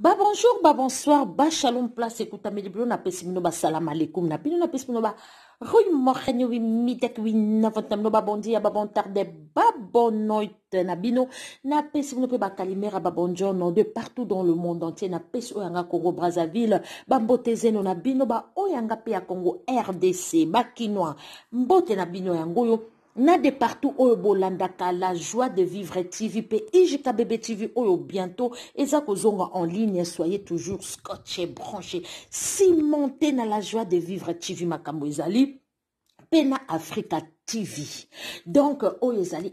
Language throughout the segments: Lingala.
Ba bonjour, ba bonsoir, ba shalom place ekutameli bino na pesi bino ba salam alaikum na bino na pesi bino ba Rui Morgane wi mitek wi navant na bino ba bon dia ba bon tarde ba bon noit na bino na pesi bino pe ba kalimera ba bon jono de partout dans le monde entier na pesi oyo yanga Congo Brazzaville ba mbote zeno na bino ba oyo yanga pe ya Congo RDC ba kinois mbote na bino yango yo na de partout oyo bolandaka la joie de vivre tv pe ijkbb tv oyo bientôt eza kozonga en ligne soyez toujours scotche branche cimente na la joie de vivre tv makambo ezali pe na africa tv donc oyo ezali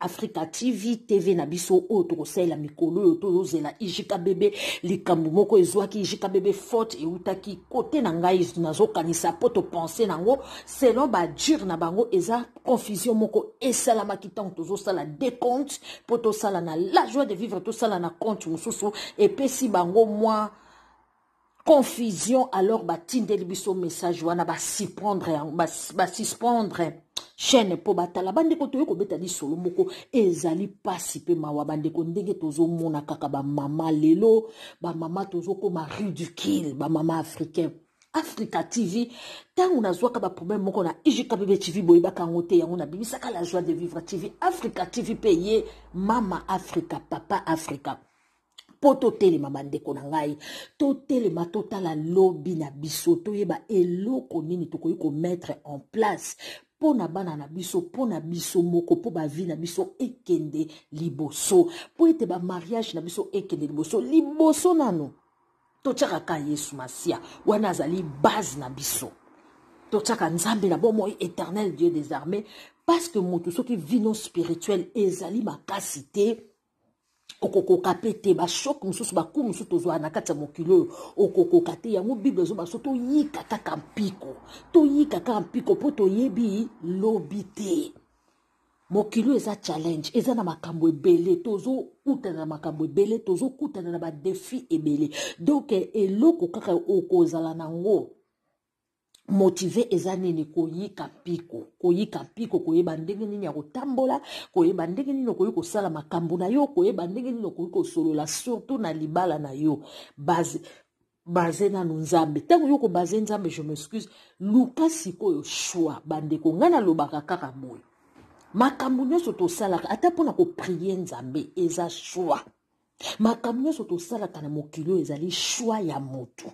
africa tv tv na biso oyo tokosalela mikolo oyo tozozela ijkbb likambo moko ezwaki ijkbb faute eutaki kote na ngai nazokanisa po topense nango selon ba jure na bango eza confusion moko esalamaki ntango tozosala decompte mpo tosala na la joie de vivre tosala na compte mosusu epesi bango mwa confusion alors batindeli biso message wana basuspendre yango basuspendre chaîne mpo batala bandeko toye kobeta lisolo moko ezali mpasi mpe mawa bandeko ndenge tozomona kaka bamama lelo bamama tozokoma ridicule bamama africain Africa TV, tango nazwaka ba problème moko na IJKBB TV boyebaka yango te yango nabimisaka la joie de vivre TV, Africa TV pe ye mama Africa, papa Africa. mpo totelema bandeko na ngai totelema totala lobi na biso toyeba eloko nini tokoki komettre en place mpo na bana na biso mpo na biso moko mpo bavi na biso ekende liboso mpo ete bamariage na biso ekende liboso liboso nano Totyaka kaka Yesu Masiya, wana azali base na biso. Totyaka Nzambe na bomoi, Eternel Dieu des armées, parce que moto soki vie non spirituelle ezali makasi te, okokoka mpe te bashoke mosusu baku mosusu tozwaka na kati ya mokili oyo okokoka te yango bible ezoba so toyika kaka mpiko toyika kaka mpiko mpo toyebi lobi te mokili oyo eza challenge eza na makambo ebele tozokutana na makambo ebele tozokutana na badefi ebele donk eloko kaka okozala na yango motive eza nini koyika mpiko koyika mpiko koyeba ndenge nini ya kotambola koyeba ndenge nini okoki kosala makambo na yo koyeba ndenge nini okoki kosolola surtout na libala na yo base baze nanu nzambe ntango yo kobaze nzambe je m'excuse luka sikoyo shwa bandeko ngai nalobaka kaka boye makambo nyonso tosalaka ata mpo na koprie nzambe eza shwa makambo nyonso tosalaka na mokili oyo ezali shwa ya motu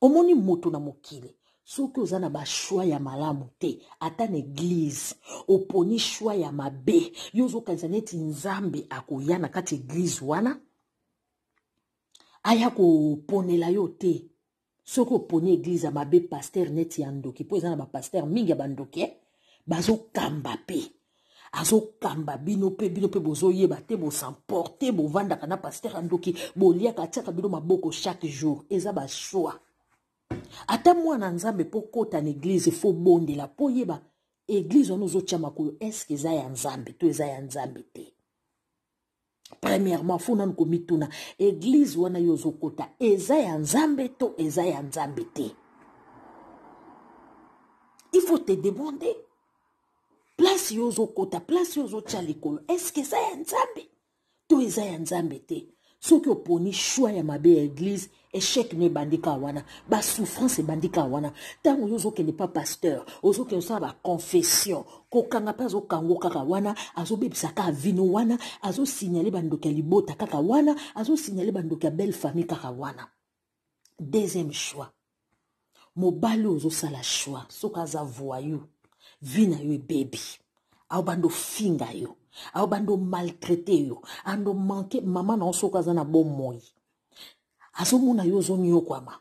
omoni motu na mokili soki oza na bashwa ya malamu te ata na eglize oponi shwa ya mabe yo ozokanisa neti nzambe akoya na kati eglize wana aya koponela yo te soki oponi eglize ya mabe paster neti ya ndoki mpo eza na bapaster mingi ya bandoki eh? bazokamba mpe azokamba bino mpe bino mpe bozoyeba te bosemporte bovandaka na paster ya ndoki boliaka atiaka bino maboko chaque jour eza bashwa ata mwana nzambe mpo kota na eglize fo bondela mpo yeba eglize wana ozotya makolo eske eza ya nzambe to eza ya nzambe te premièrement fo nanu komituna eglize wana yo ozokota eza ya nzambe to eza ya nzambe te il faut te demander place yo ozokota place yo ozotya likolo estce eza ya nzambe to eza ya nzambe te soki oponi choix ya mabe ya eglize Echec ne ebandi kaka wana, ba souffrance ebandi kaka wana. Tango yo ozokende pa pasteur, ozokende osala ba confession, kokanga pe azokango kaka wana, azobebisa kaka vino wana, azosignale bandoki ya libota kaka wana, azosignale bandoki ya belle famille kaka wana. Deuxième choix, mobali oyo ozosala choix, soki aza voyou, vie na yo ebebi, aobanda ofinga yo, aobanda omaltraite yo, ando manke mama na yo soki aza na bomoi, azomona yo ozonyokwama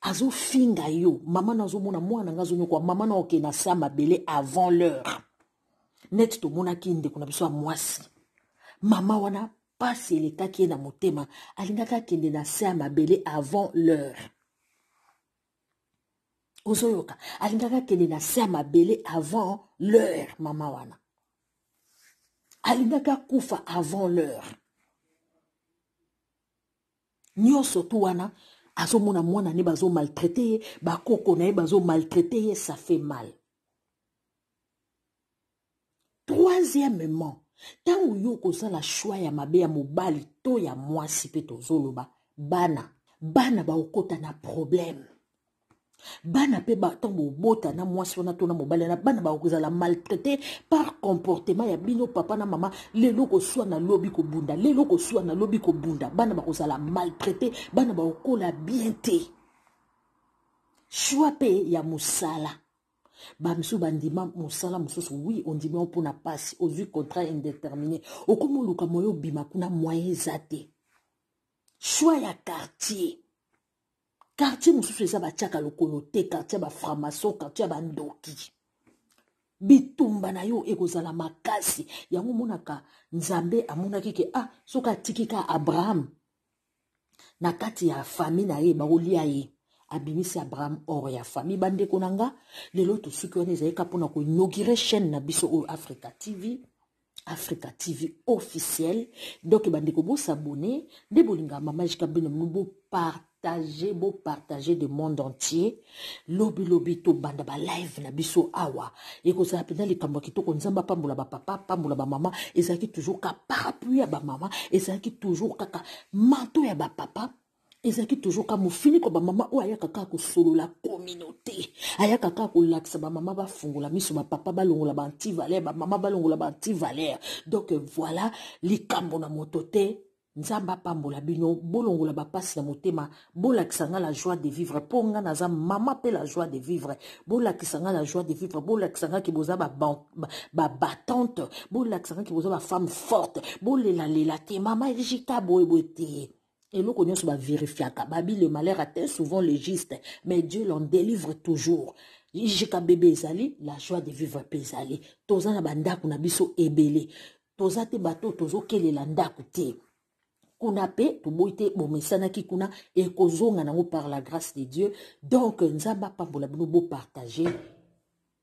azofinga yo mama na azomona mwana nga azonyokwa mama na oke na sa mabele avant l'heure neti tomonaki ndeko na biso ya mwasi mama wana mpasi elekaki ye na motema alingaki akende na se ya mabele avant l'heure ozoyoka alingaki akende na se ya mabele avant l'heure mama wana alingaki akufa avant l'heure Nionso tout wana azomona mwana ne bazo maltraite ye ba koko na ye bazo maltraite ye ça fait mal troisièmement ntango yo okozala shwa ya mabe ya mobali to ya mwasi mpe tozoloba bana bana baokota na problème bana mpe ntango bobota na mwasi wana to na mobali wana bana bakozala maltraite par comportement ya bino papa na mama lelo koswa na lobi kobunda lelo koswa na lobi kobunda bana bakozala maltraite bana bakokola bien te shwa mpe ya mosala bamisusu bandima mosala mosusu wi ondimi o mpona mpasi ozwi contrat indeterminé okomi oluka moye obima kuna moyen eza te shwa ya quartier quartier mosusu eza batiaka lokolo te quartier ya baframason quartier ya bandoki bitumba na yo ekozala makasi yango omonaka nzambe amonaki ke ah soki atiki ka abraham na kati ya fami na ye bakolia ye abimisi abraham or ya fami bandeko na nga lelo tosuki wana ezali ka mpona koinaugure chaîne na biso oyo africa tv Africa TV officiel donc bandeko bo s'abonner nde bolinga mama jika bino mino bo partager bo partager de monde entier lobi lobi to banda ba live na biso awa ekozala pena likambo kitoko nzamba pambola ba papa pambola ba mama ezalaki toujours ka parapluie ya ba mama ezalaki toujours kaka manteau ya ba papa ezalaki toujours ka mofiniko bamama oyo ayaka kaka kosolola communauté ayaka kaka kolakisa bamama bafungola miso bapapa balongola banti valeur bamama balongola banti valeur donc voilà likambo na moto te nzambe apambola bino bolongola bapasi na motema bolakisa ngai la joie de vivre mpo ngai naza mama mpe la joie de vivre bolakisa ngai la joie de vivre bolakisa ngai ke boza babattante bolakisa ngai ke boza bafemme forte bolelalela te mama ejika boye boye te eloko nyonso ba verifiaka babi le malheur atteint souvent le juste mais dieu l'en délivre toujours jika bebe ezali la joie de vivre mpe ezali toza na bandako na biso ebele toza te bato oyo tozokelela ndako te kuna mpe toboyi te bomesanaki kuna ekozonga nango par la grâce de dieu donc nzambe apambola bino bopartage